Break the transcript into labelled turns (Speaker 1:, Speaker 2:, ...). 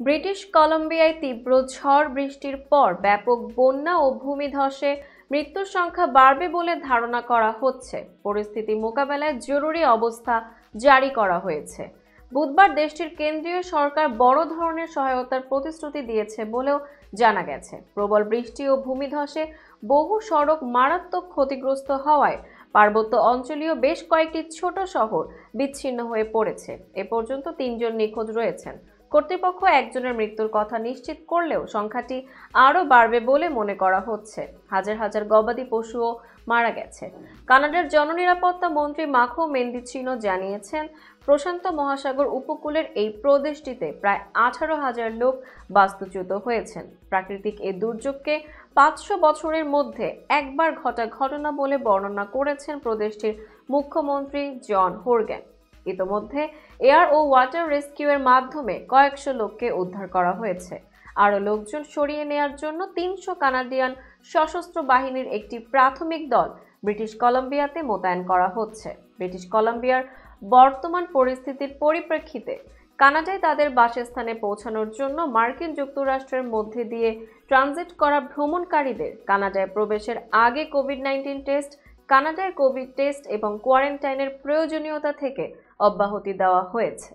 Speaker 1: British কলম্বিয়ায় তীব্র ঝড় বৃষ্টির পর ব্যাপক বন্যা ও ভূমিধসে মৃত্যুর সংখ্যা বাড়বে বলে ধারণা করা হচ্ছে। পরিস্থিতি মোকাবেলায় জরুরি অবস্থা জারি করা হয়েছে। বুধবার দেশটির কেন্দ্রীয় সরকার বড় ধরনের সহায়তার প্রতিশ্রুতি দিয়েছে বলেও জানা গেছে। প্রবল বৃষ্টি ও ভূমিধসে বহু সড়ক মারাত্মক ক্ষতিগ্রস্ত হওয়ায় পার্বত্য অঞ্চলীয় বেশ কয়েকটি ছোট শহর বিচ্ছিন্ন হয়ে পড়েছে। এ পর্যন্ত তিনজন নিখোঁজ রয়েছেন। কর্তৃপক্ষ একজনের মৃত্যুর কথা নিশ্চিত করলেও সংখ্যাটি আরও বাড়বে বলে মনে করা হচ্ছে। হাজার হাজার গবাদি পশুও মারা গেছে। কানাডার জননিরাপত্তা মন্ত্রী মাখো মেন্দিচিনো জানিয়েছেন, প্রশান্ত মহাসাগর উপকূলের এই প্রদেশটিতে প্রায় আঠারো হাজার লোক বাস্তুচ্যুত হয়েছেন। প্রাকৃতিক এই দুর্যোগকে পাঁচশো বছরের মধ্যে একবার ঘটা ঘটনা বলে বর্ণনা করেছেন প্রদেশটির মুখ্যমন্ত্রী জন হোরগ্যান ইতোমধ্যে এয়ার ও ওয়াটার রেস্কিউয়ের মাধ্যমে কয়েকশো লোককে উদ্ধার করা হয়েছে। আরও লোকজন সরিয়ে নেয়ার জন্য তিনশো কানাডিয়ান সশস্ত্র বাহিনীর একটি প্রাথমিক দল ব্রিটিশ কলম্বিয়াতে মোতায়েন করা হচ্ছে। ব্রিটিশ কলম্বিয়ার বর্তমান পরিস্থিতির পরিপ্রেক্ষিতে কানাডায় তাদের বাসস্থানে পৌঁছানোর জন্য মার্কিন যুক্তরাষ্ট্রের মধ্যে দিয়ে ট্রানজিট করা ভ্রমণকারীদের কানাডায় প্রবেশের আগে কোভিড নাইন্টিন টেস্ট কানাডায় কোভিড টেস্ট এবং কোয়ারেন্টাইনের প্রয়োজনীয়তা থেকে অব্যাহতি দেওয়া হয়েছে।